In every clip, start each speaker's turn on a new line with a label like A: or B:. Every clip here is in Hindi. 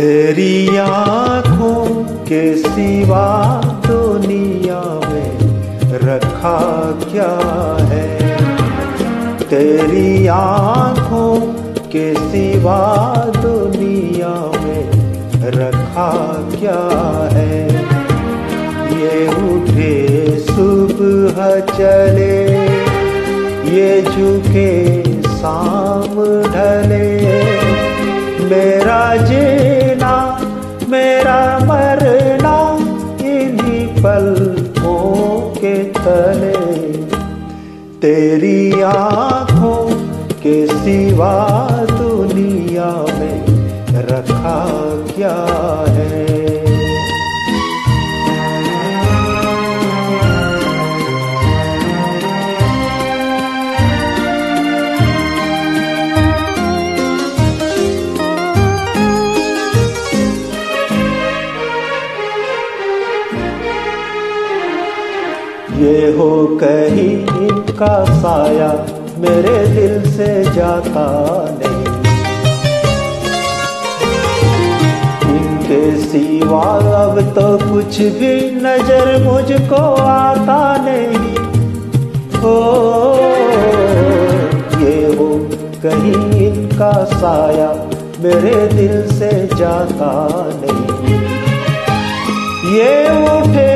A: तेरी आँखों के सिवा दुनिया में रखा क्या है? तेरी आँखों के सिवा दुनिया में रखा क्या है? ये उठे सुबह चले, ये झुके शाम पलकों के तले तेरी आँखों के सिवा दुनिया में रखा क्या है? ये हो कहीं इनका साया, मेरे दिल से जाता नहीं। इनके सिवा अब तो कुछ भी नज़र मुझको आता नहीं। हो, ये हो कहीं इनका साया, मेरे दिल से जाता नहीं। ये उठे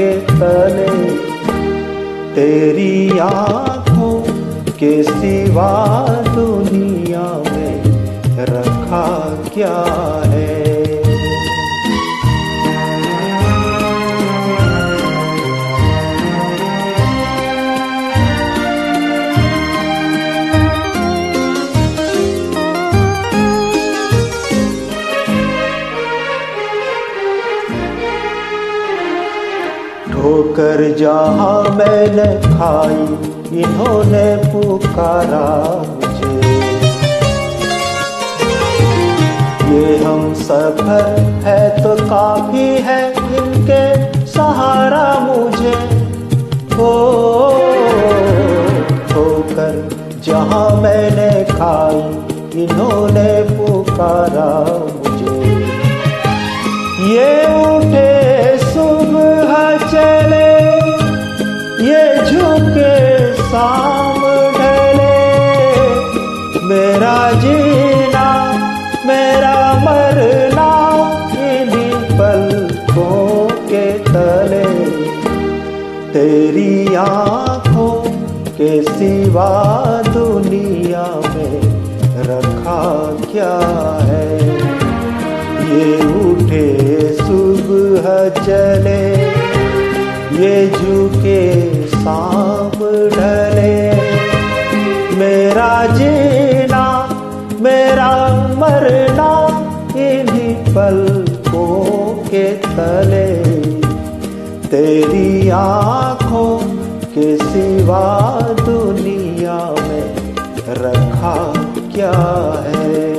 A: के तले तेरी आँखों के सिवा ठोकर जहाँ मैंने खाई, इन्होंने पुकारा मुझे। ये हम सफ़र है तो काफ़ी है इनके सहारा मुझे। ओ ठोकर जहाँ मैंने खाई, इन्होंने पुकारा मुझे। ये उठे मेरा जीना, मेरा मरना इन्हीं पलकों के तले। तेरी आँखों के सिवा दुनिया में रखा क्या है? ये उठे सुबह चले, ये झुके शाम ढले। मेरा जीना मेरा मरना इन्हीं पलकों के तले। तेरी आँखों के सिवा दुनिया में रखा क्या है?